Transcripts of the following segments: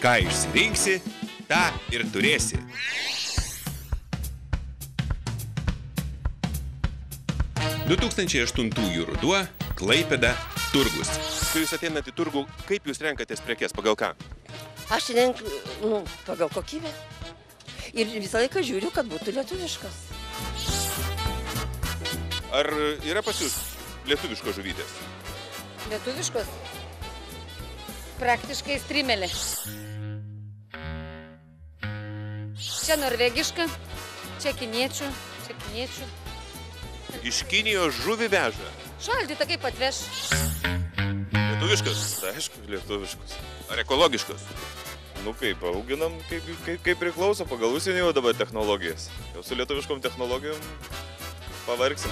Ką išsirinksi, tą ir turėsi. Du 2008 ruduo, Klaipėda, Turgus. Kai jūs ateinate į turgų, kaip jūs renkatės prekes, pagal ką? Aš renku, nu, pagal kokybę. Ir visą laiką žiūriu, kad būtų lietuviškas. Ar yra pas jūs lietuviškos žuvytės? Lietuviškos. Praktiškai strimelė. Čia norvegiška, čia kiniečių, čia kiniečių. Iš Kinijos žuvį veža. Šaldyta kaip atveš. Lietuviškas? Tai aišku, lietuviškus. Ar ekologiškas? Nu kaip, auginam kaip, kaip, kaip priklauso pagal užsienio jau dabar technologijas. Jau su lietuviškom technologijom pavargsim.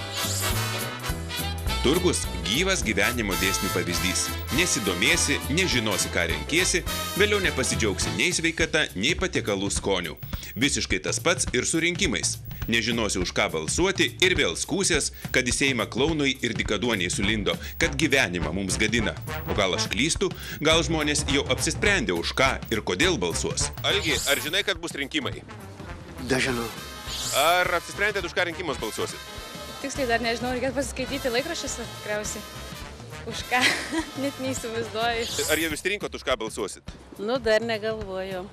Turgus gyvas gyvenimo dėsnių pavyzdys. Nesidomėsi, nežinosi, ką renkiesi, vėliau nepasidžiaugsi nei sveikata, nei patiekalų skonių. Visiškai tas pats ir su rinkimais. Nežinosi už ką balsuoti ir vėl skūsės, kad į Seimą klaunui ir dikaduoniai sulindo, kad gyvenimą mums gadina. O gal aš klystu, gal žmonės jau apsisprendė už ką ir kodėl balsuos. Algi, ar žinai, kad bus rinkimai? Nežinau. Ar apsisprendėt už ką rinkimus balsuosit? Tiksliai dar nežinau, reikėtų pasiskaityti laikraščiuose tikriausiai. Už ką? Net neįsivaizduoju. Ar jau išsirinkot už ką balsuosit? Nu, dar negalvojom.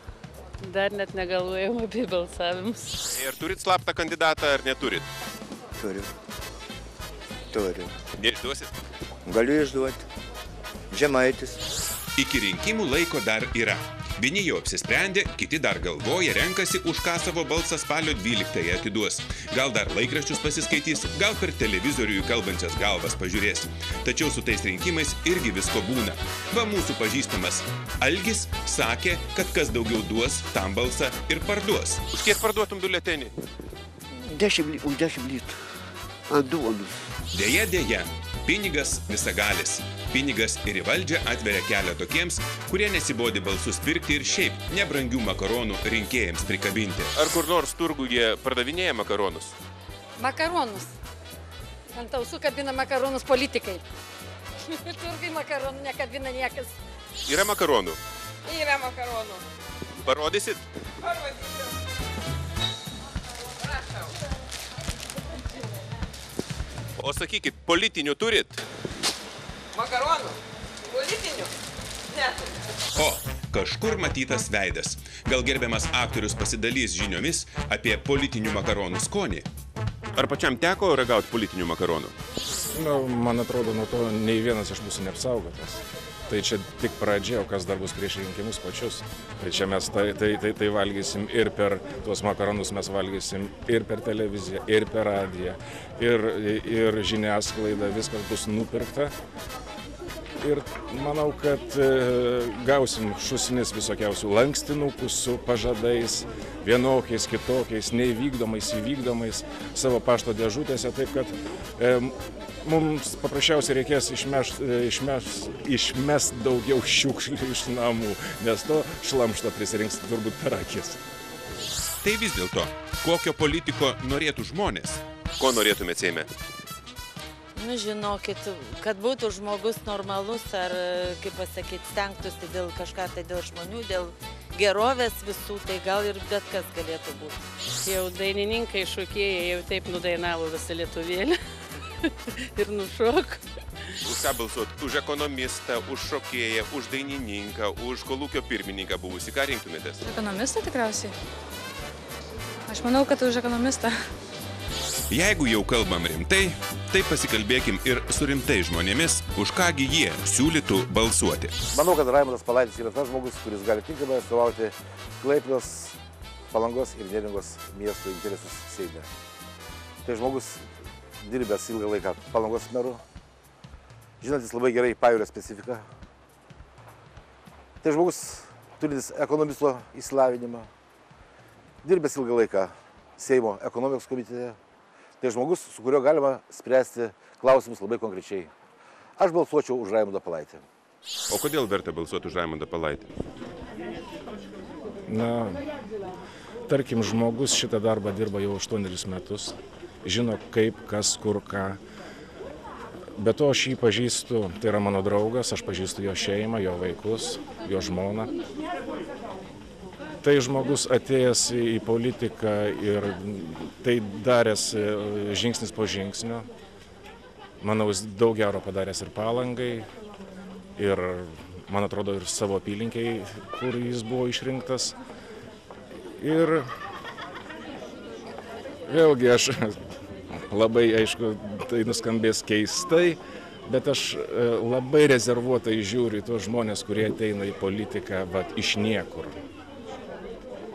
Dar net negalvojom apie balsavimus. Ir turit slaptą kandidatą ar neturit? Turiu. Turiu. Neišduosit? Galiu išduoti. Žemaitis. Iki rinkimų laiko dar yra. Vieni jau apsisprendė, kiti dar galvoja, renkasi, už ką savo balsą spalio 12-ąją atiduos. Gal dar laikraščius pasiskaitys, gal per televizorių kalbančias galvas pažiūrės. Tačiau su tais rinkimais irgi visko būna. Va mūsų pažįstamas Algis sakė, kad kas daugiau duos, tam balsą ir parduos. Už kiek parduotum biuletenį? Dešimt, už dešimt litrų. Ant duonos. Deja, deja, pinigas visagalis. Pinigas ir į valdžią atveria kelią tokiems, kurie nesibodi balsus pirkti ir šiaip nebrangių makaronų rinkėjams prikabinti. Ar kur nors turguje pardavinėja makaronus? Makaronus. Ant ausų kabina makaronus politikai. Turgai makaronų nekabina niekas. Yra makaronų. Yra makaronų. Parodysit? O sakykit, politinių turit? Makaronų. Politinių. Neturiu. O, kažkur matytas veidas. Gal gerbiamas aktorius pasidalys žiniomis apie politinių makaronų skonį? Ar pačiam teko ragauti politinių makaronų? Nu, man atrodo, nuo to nei vienas iš mūsų neapsaugotas. Tai čia tik pradžia, o kas dar bus prieš rinkimus pačius. Tai čia mes tai, tai, tai, tai valgysim ir per tuos makaronus mes valgysim ir per televiziją, ir per radiją, ir, ir žiniasklaida, viskas bus nupirkta. Ir manau, kad e, gausim šusnis visokiausių lankstinukų su pažadais, vienokiais, kitokiais, neįvykdomais, įvykdomais savo pašto dėžutėse. Taip kad e, mums paprasčiausiai reikės išmest, išmest, išmest daugiau šiukšlių iš namų, nes to šlamšto prisirinks turbūt per akis. Tai vis dėlto, kokio politiko norėtų žmonės? Ko norėtumėte Seime? Nu, žinokit, kad būtų žmogus normalus ar, kaip pasakyti, stengtųsi dėl kažką tai dėl žmonių, dėl gerovės visų, tai gal ir bet kas galėtų būti. Jau dainininkai, šokėjai jau taip nudainavo visą lietuvėlį ir nušok. Už ką balsuot? Už ekonomistą, už šokėją, už dainininką, už kolūkio pirmininką buvusį. Ką rinktumėtės? Ekonomistą tikriausiai. Aš manau, kad už ekonomistą. Jeigu jau kalbam rimtai, tai pasikalbėkim ir su rimtai žmonėmis, už kągi jie siūlytų balsuoti. Manau, kad Raimondas Palaitis yra tas žmogus, kuris gali tinkamai atstovauti Klaipėdos, Palangos ir Neringos miestų interesus Seime. Tai žmogus dirbęs ilgą laiką Palangos meru, žinantis labai gerai pajūrio specifiką. Tai žmogus turintis ekonomisto įsilavinimą, dirbęs ilgą laiką Seimo ekonomikos komitete. Tai žmogus, su kuriuo galima spręsti klausimus labai konkrečiai. Aš balsuočiau už Raimondą Palaitį. O kodėl verta balsuoti už Raimondą Palaitį? Na, tarkim, žmogus šitą darbą dirba jau 8 metus, žino kaip, kas, kur, ką. Be to aš jį pažįstu, tai yra mano draugas, aš pažįstu jo šeimą, jo vaikus, jo žmoną. Tai žmogus atėjęs į politiką ir tai daręs e, žingsnis po žingsnio. Manau, jis daug gero padaręs ir palangai, ir man atrodo ir savo apylinkiai, kur jis buvo išrinktas. Ir vėlgi aš labai, aišku, tai nuskambės keistai, bet aš e, labai rezervuotai žiūriu į tuos žmonės, kurie ateina į politiką vat, iš niekur.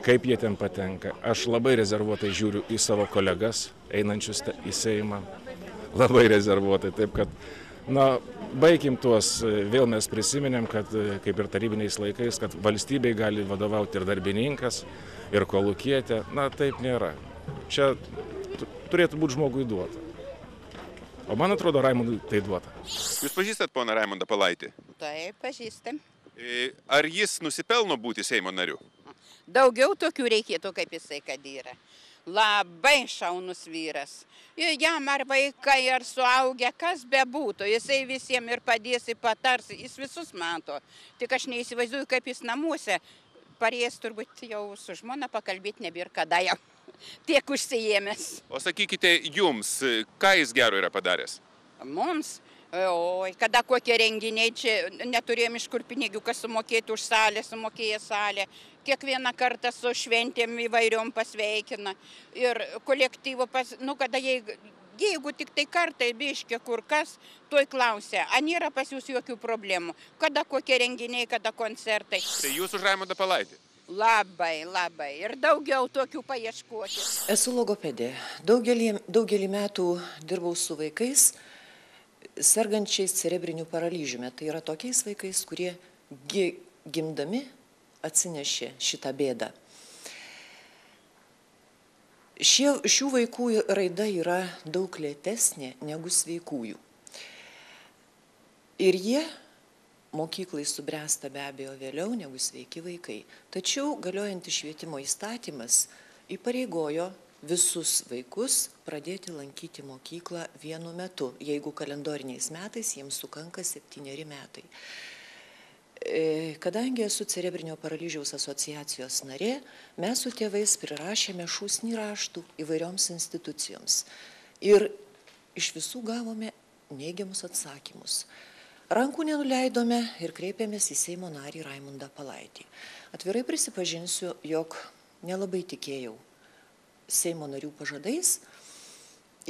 Kaip jie ten patenka. Aš labai rezervuotai žiūriu į savo kolegas, einančius į Seimą. Labai rezervuotai. Taip kad, na, baigim tuos, vėl mes prisiminėm, kad kaip ir tarybiniais laikais, kad valstybei gali vadovauti ir darbininkas, ir kolūkietė. Na, taip nėra. Čia turėtų būti žmogui duota. O man atrodo, Raimondui tai duota. Jūs pažįstat poną Raimondą Palaitį? Taip, pažįstam. E, ar jis nusipelno būti Seimo nariu? Daugiau tokių reikėtų, kaip jisai kad yra. Labai šaunus vyras. Jam ar vaikai, ar suaugę, kas bebūtų, jisai visiems ir padės, ir patars, jis visus mato. Tik aš neįsivaizduoju, kaip jis namuose parės turbūt jau su žmona pakalbėti nebėra kada jau tiek užsijėmęs. O sakykite jums, ką jis gero yra padaręs? Mums, oi, kada kokie renginiai, čia neturėjom iš kur pinigiuką sumokėti už salę, sumokėję salę. Kiekvieną kartą su šventėm įvairiom pasveikina. Ir kolektyvo, pas, nu kada jie jeigu tik tai kartai biškė kur kas, tuoj klausia, ar nėra pas jūs jokių problemų, kada kokie renginiai, kada koncertai. Tai jūs už Raimondą Palaitį? Labai, labai. Ir daugiau tokių paieškoti. Esu logopedė. Daugelį, daugelį metų dirbau su vaikais, sergančiais cerebriniu paralyžiumi. Tai yra tokiais vaikais, kurie gi, gimdami atsinešė šitą bėdą. Šie, šių vaikų raida yra daug lėtesnė negu sveikųjų. Ir jie mokyklai subręsta be abejo vėliau negu sveiki vaikai. Tačiau galiojantis švietimo įstatymas įpareigojo visus vaikus pradėti lankyti mokyklą vienu metu, jeigu kalendoriniais metais jiems sukanka septyneri metai. E, kadangi esu cerebrinio paralyžiaus asociacijos narė, mes su tėvais prirašėme šūsnį raštų įvairioms institucijoms. Ir iš visų gavome neigiamus atsakymus. Rankų nenuleidome ir kreipėmės į Seimo narį Raimundą Palaitį. Atvirai prisipažinsiu, jog nelabai tikėjau Seimo narių pažadais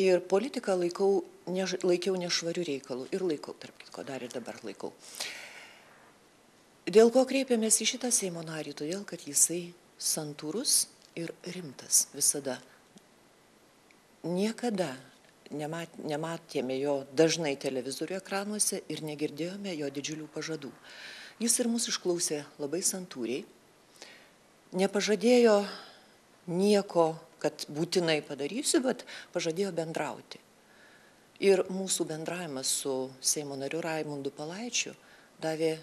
ir politiką laikau, ne, laikiau nešvarių reikalų ir laikau, tarp kitko, dar ir dabar laikau. Dėl ko kreipėmės į šitą Seimo narį? Todėl, kad jisai santūrus ir rimtas visada. Niekada nemat, nematėme jo dažnai televizorių ekranuose ir negirdėjome jo didžiulių pažadų. Jis ir mus išklausė labai santūriai, nepažadėjo nieko, kad būtinai padarysiu, bet pažadėjo bendrauti. Ir mūsų bendravimas su Seimo nariu Raimundu Palaičiu davė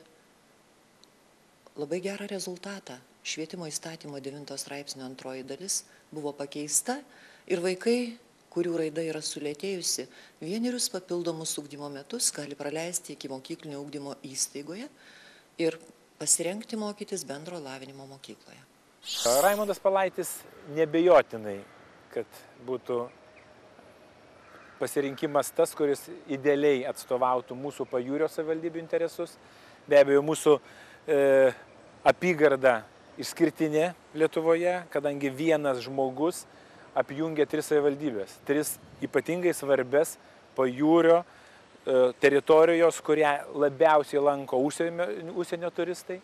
labai gerą rezultatą. Švietimo įstatymo 9 straipsnio antroji dalis buvo pakeista ir vaikai, kurių raida yra sulėtėjusi, vienerius papildomus ugdymo metus gali praleisti iki mokyklinio ugdymo įstaigoje ir pasirenkti mokytis bendro lavinimo mokykloje. Raimondas Palaitis nebejotinai, kad būtų pasirinkimas tas, kuris idealiai atstovautų mūsų pajūrio savivaldybių interesus. Be abejo, mūsų e, apygarda išskirtinė Lietuvoje, kadangi vienas žmogus apjungia tris savivaldybės, tris ypatingai svarbės pajūrio e, teritorijos, kurią labiausiai lanko užsienio, užsienio turistai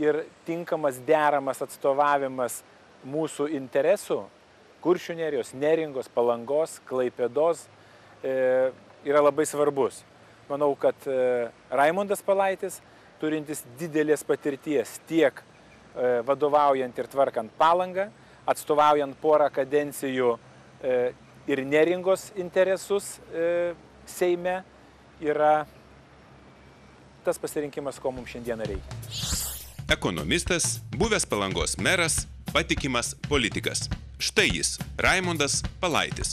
ir tinkamas deramas atstovavimas mūsų interesų, kuršių nerijos, neringos, palangos, klaipėdos e, yra labai svarbus. Manau, kad e, Raimondas Palaitis turintis didelės patirties tiek e, vadovaujant ir tvarkant palangą, atstovaujant porą kadencijų e, ir neringos interesus e, Seime, yra tas pasirinkimas, ko mums šiandieną reikia. Ekonomistas, buvęs palangos meras, patikimas politikas. Štai jis, Raimondas Palaitis.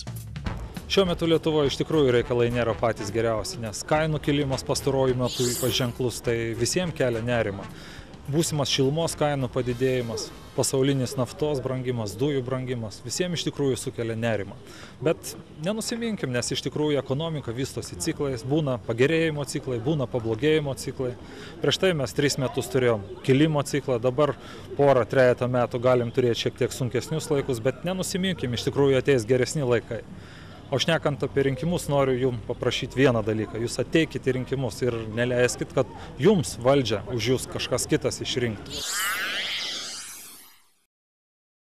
Šiuo metu Lietuvoje iš tikrųjų reikalai nėra patys geriausi, nes kainų kilimas pastaruoju metu ypač ženklus, tai visiems kelia nerima. Būsimas šilumos kainų padidėjimas, pasaulinis naftos brangimas, dujų brangimas, visiems iš tikrųjų sukelia nerimą. Bet nenusiminkim, nes iš tikrųjų ekonomika vystosi ciklais, būna pagerėjimo ciklai, būna pablogėjimo ciklai. Prieš tai mes tris metus turėjom kilimo ciklą, dabar porą, trejata metų galim turėti šiek tiek sunkesnius laikus, bet nenusiminkim, iš tikrųjų ateis geresni laikai. O šnekant apie rinkimus, noriu jums paprašyti vieną dalyką. Jūs ateikite į rinkimus ir neleiskit, kad jums valdžią už jūs kažkas kitas išrinktų.